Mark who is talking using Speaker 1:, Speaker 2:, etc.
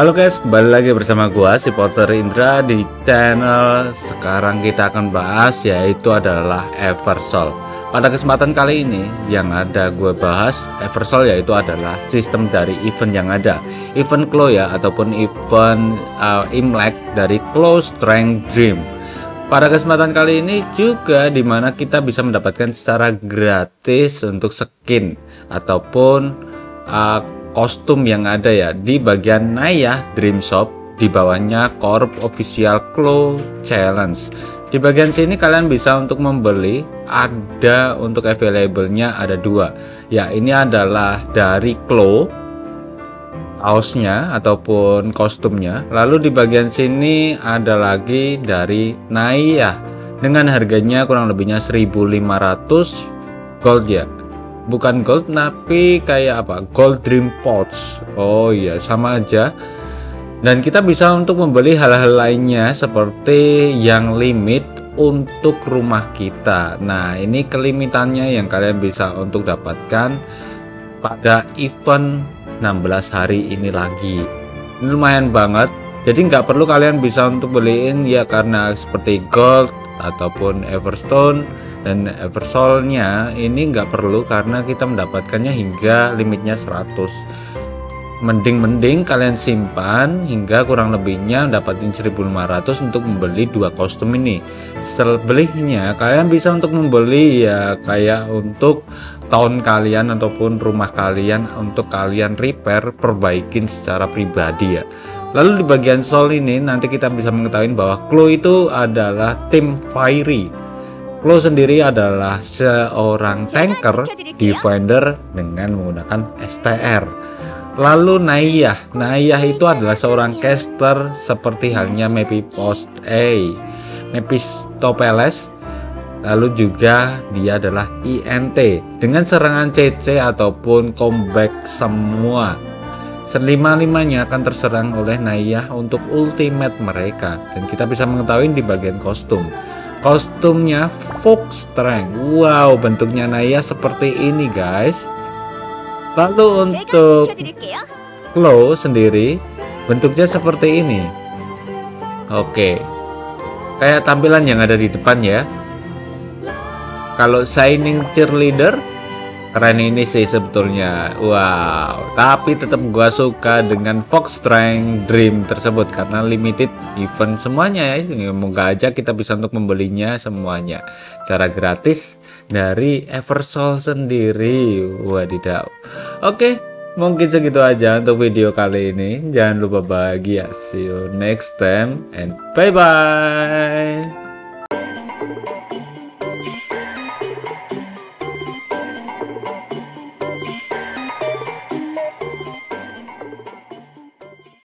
Speaker 1: Halo guys, kembali lagi bersama gua si Potter Indra di channel Sekarang kita akan bahas yaitu adalah Eversol Pada kesempatan kali ini yang ada gue bahas Eversol yaitu adalah sistem dari event yang ada. Event Claw ya ataupun event uh, Imlek dari Claw Strength Dream. Pada kesempatan kali ini juga di mana kita bisa mendapatkan secara gratis untuk skin ataupun uh, kostum yang ada ya di bagian Naya Dream Shop di bawahnya Corp Official Claw Challenge. Di bagian sini kalian bisa untuk membeli ada untuk available-nya ada dua. Ya ini adalah dari Claw kaosnya ataupun kostumnya. Lalu di bagian sini ada lagi dari Naya. Dengan harganya kurang lebihnya 1500 gold ya bukan gold tapi kayak apa? Gold dream pots. Oh iya sama aja. Dan kita bisa untuk membeli hal-hal lainnya seperti yang limit untuk rumah kita. Nah ini kelimitannya yang kalian bisa untuk dapatkan pada event 16 hari ini lagi. Ini lumayan banget. Jadi nggak perlu kalian bisa untuk beliin ya karena seperti gold ataupun everstone dan eversolnya ini nggak perlu karena kita mendapatkannya hingga limitnya 100 mending-mending kalian simpan hingga kurang lebihnya dapatin 1500 untuk membeli dua kostum ini. Selebihnya kalian bisa untuk membeli ya kayak untuk tahun kalian ataupun rumah kalian untuk kalian repair perbaikin secara pribadi ya. Lalu di bagian soul ini nanti kita bisa mengetahui bahwa Chloe itu adalah tim fiery Chloe sendiri adalah seorang tanker defender dengan menggunakan STR Lalu Naya, Naya itu adalah seorang caster seperti halnya Mepi Post A, Mephistopeles. Lalu juga dia adalah INT dengan serangan CC ataupun comeback semua. Selima-limanya akan terserang oleh Naya untuk ultimate mereka dan kita bisa mengetahui di bagian kostum. Kostumnya Fox Strength. Wow, bentuknya Naya seperti ini, guys. Lalu untuk Claw sendiri bentuknya seperti ini. Oke. Kayak tampilan yang ada di depan ya. Kalau Shining Cheerleader keren ini sih sebetulnya. Wow, tapi tetap gua suka dengan Fox Strength Dream tersebut karena limited event semuanya ya. Moga aja kita bisa untuk membelinya semuanya secara gratis dari Eversol sendiri. Wadidaw. Oke mungkin segitu aja untuk video kali ini. Jangan lupa bahagia. See you next time and bye bye